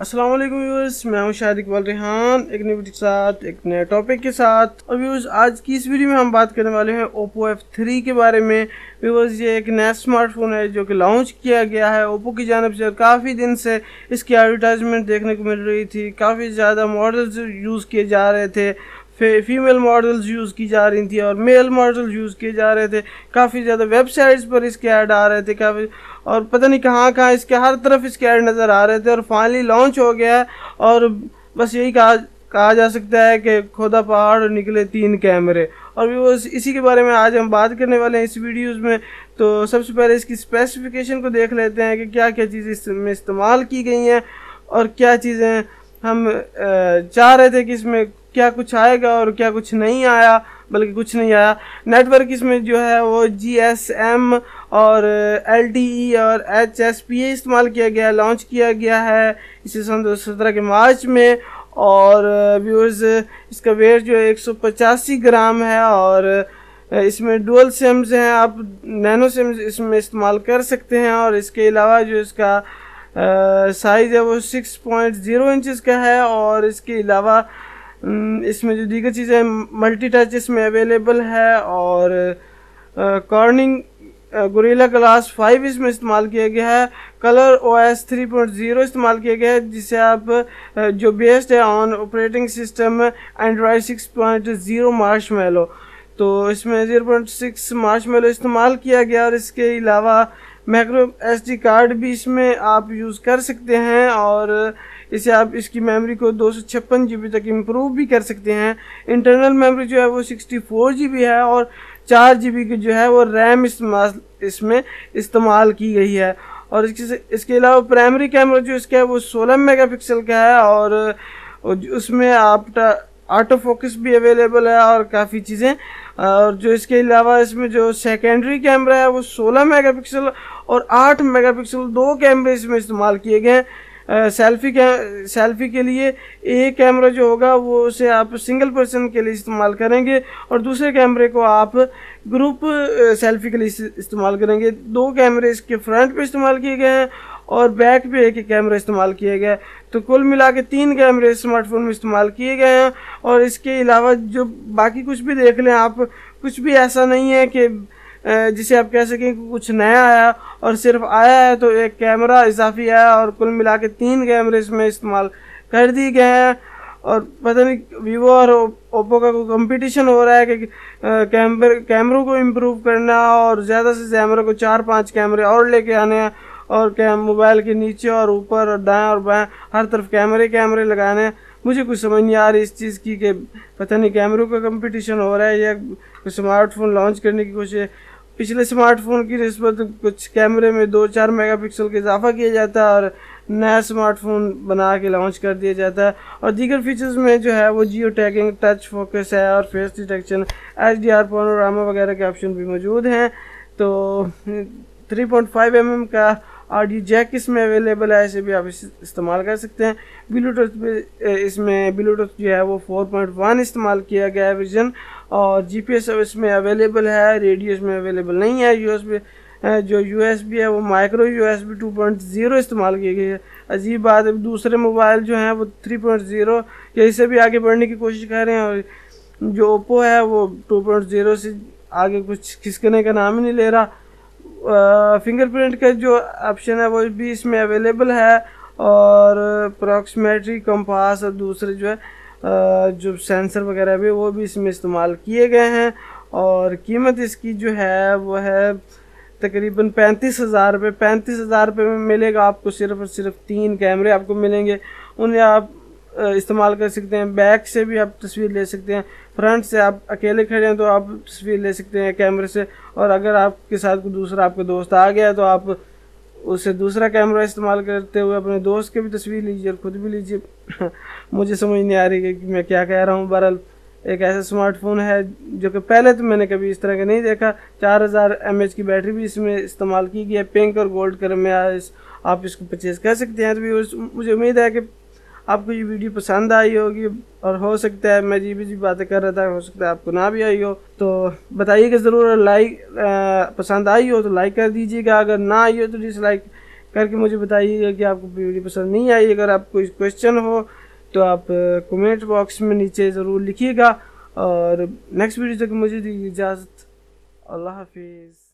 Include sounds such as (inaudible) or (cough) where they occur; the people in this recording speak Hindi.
वालेकुम व्यूअर्स मैं हूँ शाहिद इकबाल रेहान एक नई वीडियो के साथ, एक नए टॉपिक के साथ। और व्यूअर्स आज की इस वीडियो में हम बात करने वाले हैं ओप्पो एफ़ थ्री के बारे में। व्यूअर्स ये एक नया स्मार्टफ़ोन है जो कि लॉन्च किया गया है ओप्पो की जानब से और काफ़ी दिन से इसकी एडवर्टाइजमेंट देखने को मिल रही थी। काफ़ी ज़्यादा मॉडल्स यूज़ किए जा रहे थे। फीमेल मॉडल्स यूज़ की जा रही थी और मेल मॉडल्स यूज़ किए जा रहे थे। काफ़ी ज़्यादा वेबसाइट्स पर इसके ऐड आ रहे थे, काफ़ी और पता नहीं कहाँ कहाँ इसके हर तरफ़ इसके ऐड नज़र आ रहे थे और फाइनली लॉन्च हो गया है और बस यही कहा कहा जा सकता है कि खुदा पहाड़ निकले तीन कैमरे। और वो इसी के बारे में आज हम बात करने वाले हैं इस वीडियोज़ में। तो सबसे पहले इसकी स्पेसिफिकेशन को देख लेते हैं कि क्या क्या चीज़ें इसमें इस्तेमाल की गई हैं और क्या चीज़ें हम चाह रहे थे कि इसमें क्या कुछ आएगा और क्या कुछ नहीं आया, बल्कि कुछ नहीं आया। नेटवर्क इसमें जो है वो जी एस एम और एल टी ई और एच एस पी ए इस्तेमाल किया गया लॉन्च किया गया है इसी सन दो सत्रह के मार्च में। और व्यूज़ इसका वेट जो है एक सौ पचासी ग्राम है और इसमें डुअल सिम्स हैं, आप नैनो सिम्स इसमें इस्तेमाल कर सकते हैं और इसके अलावा जो इसका साइज़ है वो सिक्स पॉइंट ज़ीरो इंचज़ का है और इसके अलावा इसमें जो दीगर चीज़ें मल्टी टच इसमें अवेलेबल है और कॉर्निंग गुरीला क्लास फाइव इसमें इस्तेमाल किया गया है। Colour O S three point zero इस्तेमाल किया गया है, जिसे आप जो बेस्ड है on operating system Android six point zero Marshmallow तो इसमें ज़ीरो पॉइंट सिक्स मार्च मेलो इस्तेमाल किया गया और इसके अलावा मैक्रो एस कार्ड भी इसमें आप यूज़ कर सकते हैं और इसे आप इसकी मेमोरी को दो सौ छप्पन जी बी तक इम्प्रूव भी कर सकते हैं। इंटरनल मेमोरी जो है वो सिक्सटी फोर जी बी है और चार जी बी की जो है वो रैम इस्तेमाल इसमें इस्तेमाल की गई है। और इसके इसके अलावा प्राइमरी कैमरा जो इसका है वो सोलह मेगा पिक्सल का है और उसमें आप ऑटो फोकस भी अवेलेबल है और काफ़ी चीज़ें। और जो इसके अलावा इसमें जो सेकेंडरी कैमरा है वो 16 मेगापिक्सल और 8 मेगापिक्सल दो कैमरे इसमें इस्तेमाल किए गए हैं। सेल्फी के सेल्फी के लिए एक कैमरा जो होगा, वो उसे आप सिंगल पर्सन के लिए इस्तेमाल करेंगे और दूसरे कैमरे को आप ग्रुप सेल्फी के लिए इस्तेमाल करेंगे। दो कैमरे इसके फ्रंट पे इस्तेमाल किए गए हैं और बैक पे एक कैमरा इस्तेमाल गया है। तो कुल मिला के तीन कैमरे स्मार्टफ़ोन में इस्तेमाल किए गए हैं और इसके अलावा जो बाकी कुछ भी देख लें आप, कुछ भी ऐसा नहीं है कि जिसे आप कह सकें कि कुछ नया आया और सिर्फ़ आया है तो एक कैमरा इजाफी आया और कुल मिला के तीन कैमरे इसमें इस्तेमाल कर दिए गए हैं। और पता नहीं वीवो और ओप्पो का कोई कंपटीशन हो रहा है कि कैमरे कैमरों को इम्प्रूव करना और ज़्यादा से कैमरे को चार पाँच कैमरे और लेके आने हैं और मोबाइल के नीचे और ऊपर और दाएँ और बाएँ हर तरफ़ कैमरे कैमरे लगाने हैं। मुझे कुछ समझ नहीं आ रही इस चीज़ की कि पता नहीं कैमरों का कंपटीशन हो रहा है या स्मार्टफ़ोन लॉन्च करने की कोशिश पिछले स्मार्टफ़ोन की नस्बत कुछ कैमरे में दो चार मेगापिक्सल का इजाफा किया जाता है और नया स्मार्टफ़ोन बना के लॉन्च कर दिया जाता है। और दीगर फीचर्स में जो है वो जियो टैगिंग टच फोकस है और face detection H D R वगैरह के ऑप्शन भी मौजूद हैं। तो 3.5 पॉइंट mm का ऑडियो जैक इसमें अवेलेबल है, इसे भी आप इस्तेमाल कर सकते हैं। ब्लूटूथ पे इसमें ब्लूटूथ जो है वो 4.1 इस्तेमाल किया गया है विजन और जी पी एस इसमें अवेलेबल है, रेडियो इसमें अवेलेबल नहीं है यू एस बी जो यू एस बी है वो micro U S B two point zero इस्तेमाल की गई है। अजीब बात है, दूसरे मोबाइल जो हैं वो थ्री पॉइंट ज़ीरो या इससे भी आगे बढ़ने की कोशिश कर रहे हैं, और जो ओप्पो है वो टू पॉइंट ज़ीरो से आगे कुछ खिसकने का नाम ही नहीं ले रहा। फिंगरप्रिंट का जो ऑप्शन है, वो भी इसमें अवेलेबल है और अप्रॉक्सीमेटरी कंपास और दूसरे जो है जो सेंसर वगैरह भी वो भी इसमें इस्तेमाल किए गए हैं और कीमत इसकी जो है, वो है तकरीबन पैंतीस हज़ार रुपये। पैंतीस हज़ार रुपये में मिलेगा आपको सिर्फ़ और सिर्फ़ तीन कैमरे आपको मिलेंगे। उन्हें आप इस्तेमाल कर सकते हैं। बैक से भी आप तस्वीर ले सकते हैं। फ्रंट से आप अकेले खड़े हैं तो आप तस्वीर ले सकते हैं कैमरे से। और अगर आपके साथ कोई दूसरा आपका दोस्त आ गया तो आप उससे दूसरा कैमरा इस्तेमाल करते हुए अपने दोस्त की भी तस्वीर लीजिए और ख़ुद भी लीजिए। (laughs) मुझे समझ नहीं आ रही है कि मैं क्या कह रहा हूँ। बहरहाल, एक ऐसा स्मार्टफ़ोन है जो कि पहले तो मैंने कभी इस तरह का नहीं देखा। चार हज़ार एम की बैटरी भी इसमें इस्तेमाल की गई है। पिंक और गोल्ड कलर में आप इसको परचेज़ कर सकते हैं। तो भी मुझे उम्मीद है कि आपको ये वीडियो पसंद आई होगी और हो सकता है मैं जी भी जी बातें कर रहा था, हो सकता है आपको ना भी आई हो तो बताइएगा ज़रूर लाइक पसंद आई हो तो लाइक कर दीजिएगा, अगर ना आई हो तो डिसलाइक करके मुझे बताइएगा कि आपको वीडियो पसंद नहीं आई, अगर आपको क्वेश्चन हो तो आप कमेंट बॉक्स में नीचे ज़रूर लिखिएगा और नेक्स्ट वीडियो तक मुझे दीजिए इजाज़त, अल्लाह हाफिज़।